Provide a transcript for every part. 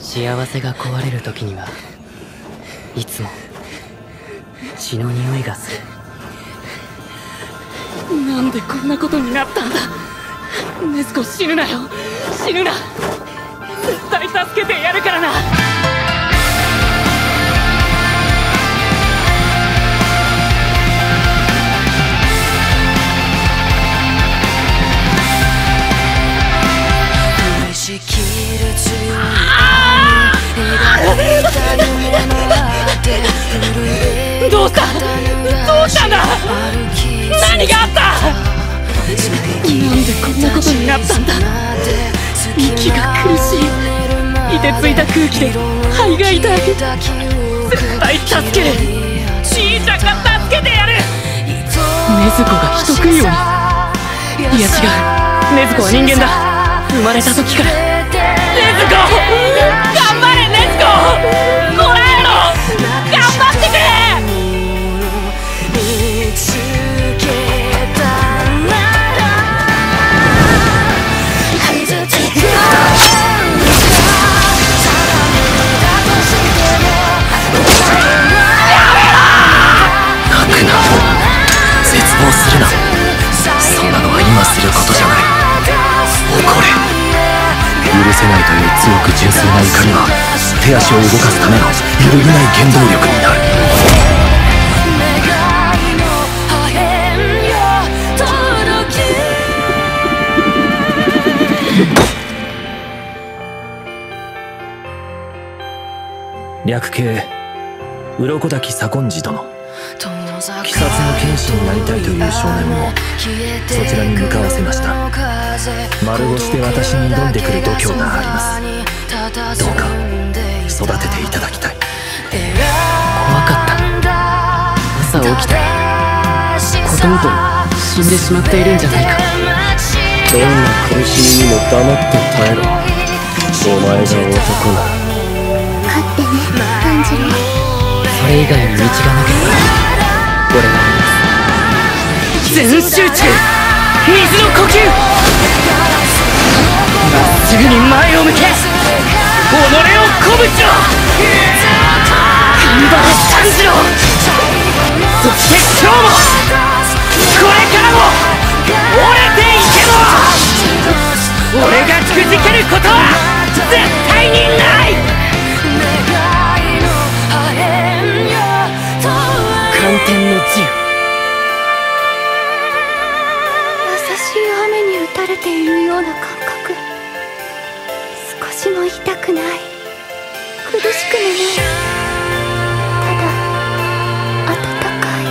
幸せが壊れる時にはいつも血の匂いがする。なんでこんなことになったんだ。ネズコ死ぬなよ。死ぬな。絶対助けてやるからな。しきる強い何があった？なんでこんなことになったんだ。息が苦しい。凍てついた空気で肺が痛い。絶対助ける。兄ちゃんが助けてやる。禰豆子が人食いようにいや違う。禰豆子は人間だ。生まれた時から。禰豆子許せないという強く純粋な怒りは手足を動かすための揺るぎない原動力になる略形鱗滝左近寺殿。鬼殺の剣士になりたいという少年もそちらに向かわせました丸腰で私に挑んでくる度胸がありますどうか育てていただきたい怖かった朝起きたら子供と死んでしまっているんじゃないかどんな苦しみにも黙って耐えろお前が男な勝ってね炭治郎それ以外に道がなければ俺は全集中。鼓舞しろ頑張れ炭治郎そして今日もこれからも折れていけろ俺がくじける。ことは絶対にない願いの破片よ寒天の銃優しい雨に打たれている。ような感覚少しも痛くないくもないただ暖かい。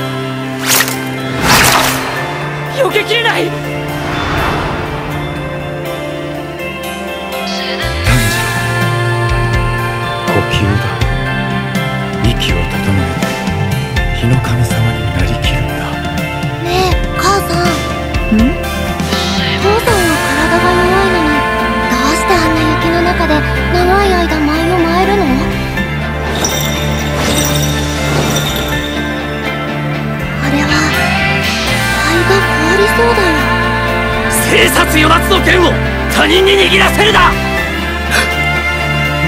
避けきれない。生殺与奪の剣を他人に握らせるな。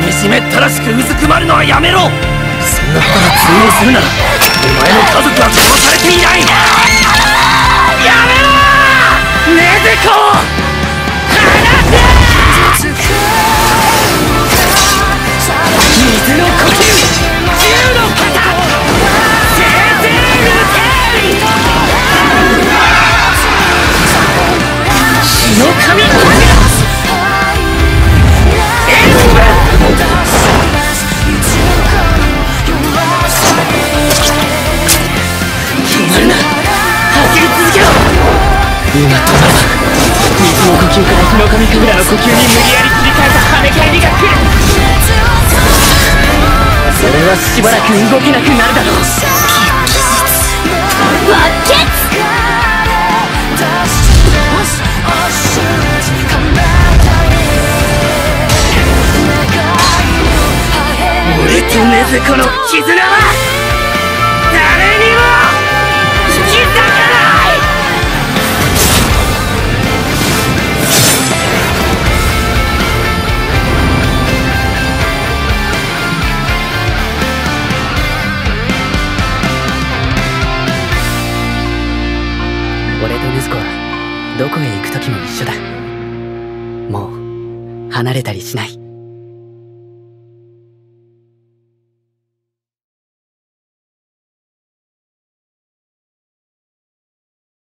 惨めったらしくうずくまるのはやめろ。そんなことが通用するならお前の家族は殺されていない。吸から日の神神楽の呼吸に無理やり切り替えた跳ね返りが来るそれはしばらく動けなくなるだろうバケツ俺と禰豆子の絆はどこへ行く時も一緒だ。もう離れたりしない。